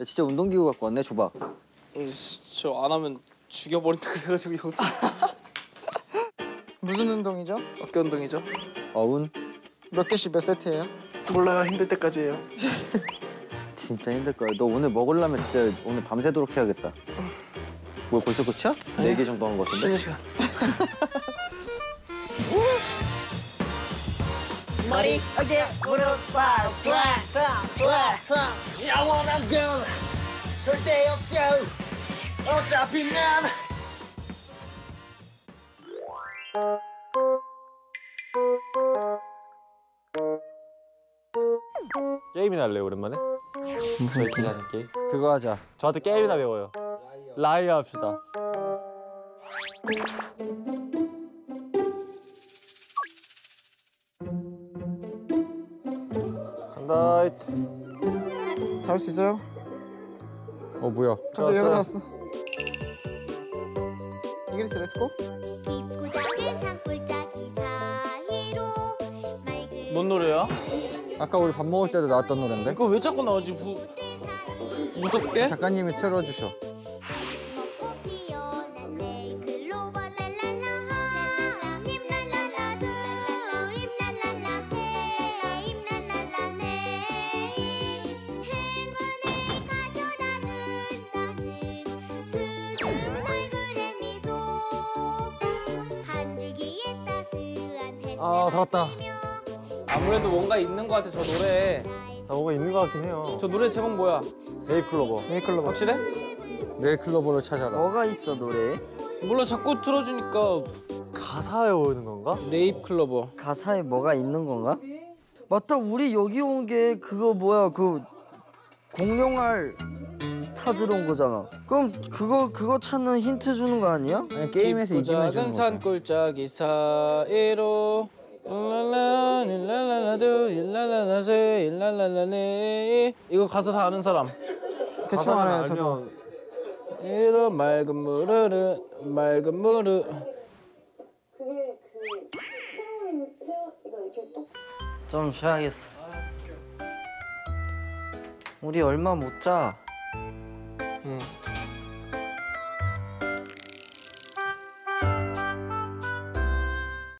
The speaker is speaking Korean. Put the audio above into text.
야, 진짜 운동기구 갖고 왔네. 줘봐. 저안 하면 죽여버린다 그래가지고 여기서 무슨 운동이죠? 어깨 운동이죠? 어운. 몇 개씩 몇 세트예요? 몰라요 힘들 때까지 해요 진짜 힘들 거야. 너 오늘 먹으려면 진짜 오늘 밤새도록 해야겠다. 뭐 벌써 끝이야? 네 개 정도 한 거 같은데? 쉬는 시간 머리 어깨 무릎 발 슬랩 영원한 건 절대 없어 어차피 난 게임이나 할래요 오랜만에? 무슨 저희끼리 하는 게임? 그거 하자. 저한테 게임이나 배워요. 라이어 합시다. 간다 잡을 수 있어요? 어 뭐야? 갑자기. 여기 나왔어 사이로 맑은 뭔 노래야? 아까 우리 밥 먹을 때도 나왔던 노래인데? 이거 왜 자꾸 나오지 부... 무섭게? 작가님이 틀어주셔. 수줍은 얼굴의 미소 한 줄기의 따스한 햇살 아 잡았다 아무래도 뭔가 있는 것 같아 저 노래 나 뭐가 있는 것 같긴 해요 저 노래 제목 뭐야? 네이클로버 네이클로버 확실해? 네일클로버를 찾아라. 뭐가 있어 노래에? 몰라 자꾸 틀어주니까 가사에 오는 건가? 네잎 클로버 가사에 뭐가 있는 건가? 맞다 우리 여기 온 게 그거 뭐야 그 공룡알 찾으러 온 거잖아. 그럼 그거 그거 찾는 힌트 주는 거 아니야? 아니, 게임에서 이기면 작은 주는 거야. 산골짜기 사이로. 랄랄라 릴랄랄라두 릴랄랄라 세 릴랄랄라네. 이거 가사 다 아는 사람. 대충 알아요 저도. 이런 맑은 물을 맑은 그게 그 새로운 새로 이거 이렇게 똑 좀 쉬어야겠어. 우리 얼마 못 자. 응.